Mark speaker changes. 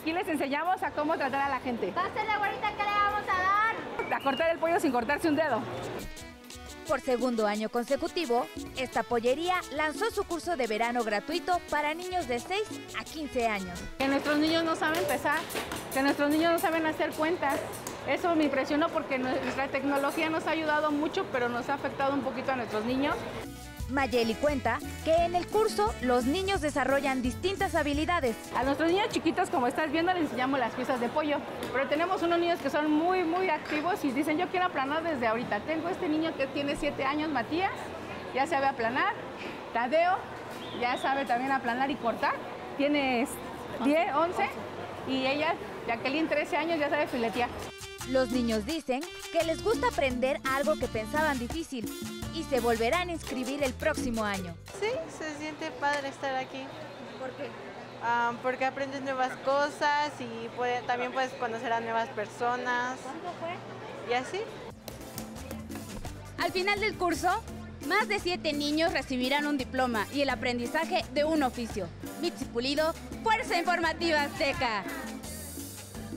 Speaker 1: Aquí les enseñamos a cómo tratar a la gente.
Speaker 2: Pásale, güerita, ¿qué le vamos a dar?
Speaker 1: A cortar el pollo sin cortarse un dedo.
Speaker 3: Por segundo año consecutivo, esta pollería lanzó su curso de verano gratuito para niños de 6 a 15 años.
Speaker 1: Que nuestros niños no saben pesar, que nuestros niños no saben hacer cuentas. Eso me impresionó porque nuestra tecnología nos ha ayudado mucho, pero nos ha afectado un poquito a nuestros niños.
Speaker 3: Mayeli cuenta que en el curso los niños desarrollan distintas habilidades.
Speaker 1: A nuestros niños chiquitos, como estás viendo, les enseñamos las piezas de pollo, pero tenemos unos niños que son muy, muy activos y dicen, yo quiero aplanar desde ahorita. Tengo este niño que tiene 7 años, Matías, ya sabe aplanar. Tadeo ya sabe también aplanar y cortar. Tiene 10, 11 y ella, Jacqueline, 13 años, ya sabe filetear.
Speaker 3: Los niños dicen que les gusta aprender algo que pensaban difícil y se volverán a inscribir el próximo año.
Speaker 4: Sí, se siente padre estar aquí.
Speaker 3: ¿Por qué?
Speaker 4: Ah, porque aprendes nuevas cosas y puede, también puedes conocer a nuevas personas.
Speaker 3: ¿Cuánto fue?
Speaker 4: Y así.
Speaker 5: Al final del curso, más de siete niños recibirán un diploma y el aprendizaje de un oficio. Mitzi Pulido, Fuerza Informativa Azteca.